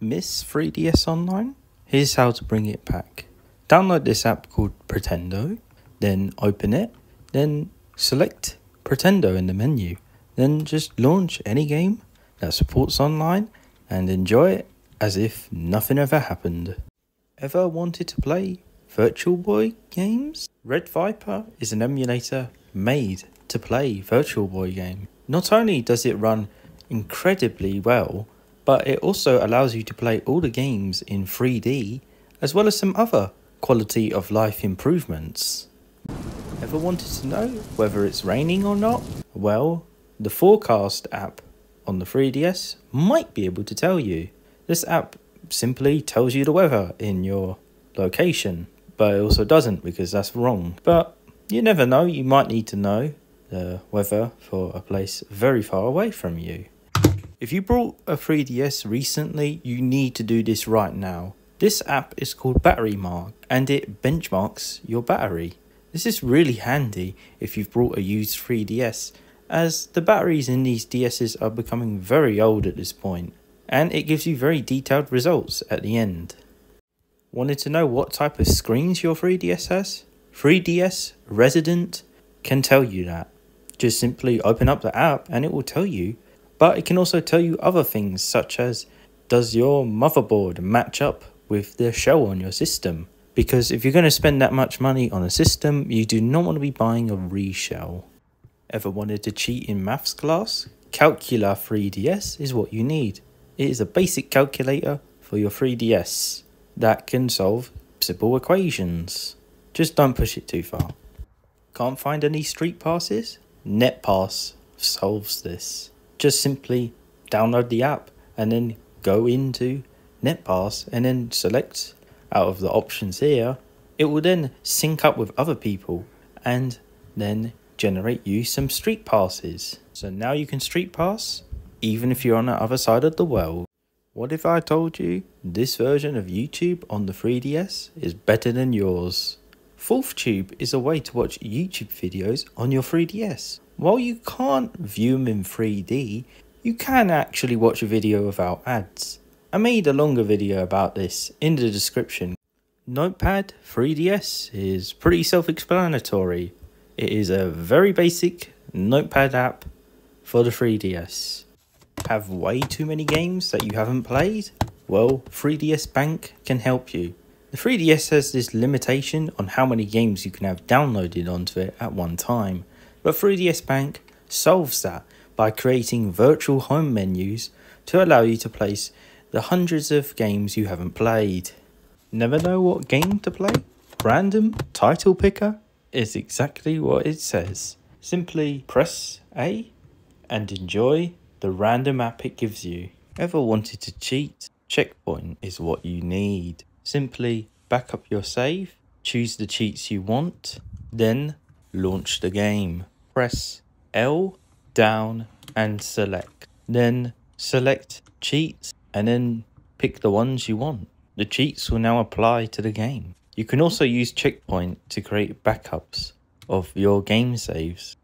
Miss 3DS Online? Here's how to bring it back. Download this app called Pretendo, then open it, then select Pretendo in the menu. Then just launch any game that supports online and enjoy it as if nothing ever happened. Ever wanted to play Virtual Boy games? Red Viper is an emulator made to play Virtual Boy game. Not only does it run incredibly well, but it also allows you to play all the games in 3D as well as some other quality of life improvements. Ever wanted to know whether it's raining or not? Well, the Forecast app on the 3DS might be able to tell you. This app simply tells you the weather in your location, but it also doesn't because that's wrong. But you never know, you might need to know the weather for a place very far away from you. If you bought a 3DS recently, you need to do this right now. This app is called Battery Mark and it benchmarks your battery. This is really handy if you've bought a used 3DS as the batteries in these DSs are becoming very old at this point and it gives you very detailed results at the end. Wanted to know what type of screens your 3DS has? 3DS Resident can tell you that. Just simply open up the app and it will tell you. But it can also tell you other things such as does your motherboard match up with the shell on your system? Because if you're going to spend that much money on a system, you do not want to be buying a reshell. Ever wanted to cheat in maths class? Calcula 3DS is what you need. It is a basic calculator for your 3DS that can solve simple equations. Just don't push it too far. Can't find any street passes? NetPass solves this. Just simply download the app and then go into NetPass and then select out of the options here. It will then sync up with other people and then generate you some street passes. So now you can street pass even if you're on the other side of the world. What if I told you this version of YouTube on the 3DS is better than yours? FourthTube is a way to watch YouTube videos on your 3DS. While you can't view them in 3D, you can actually watch a video without ads. I made a longer video about this in the description. Notepad 3DS is pretty self-explanatory. It is a very basic notepad app for the 3DS. Have way too many games that you haven't played? Well, 3DS Bank can help you. The 3DS has this limitation on how many games you can have downloaded onto it at one time. But 3ds Bank solves that by creating virtual home menus to allow you to place the hundreds of games you haven't played. Never know what game to play? Random title picker is exactly what it says. Simply press A and enjoy the random app it gives you. Ever wanted to cheat? Checkpoint is what you need. Simply back up your save, choose the cheats you want, then launch the game press L down and select. Then select cheats and then pick the ones you want. The cheats will now apply to the game. You can also use Checkpoint to create backups of your game saves.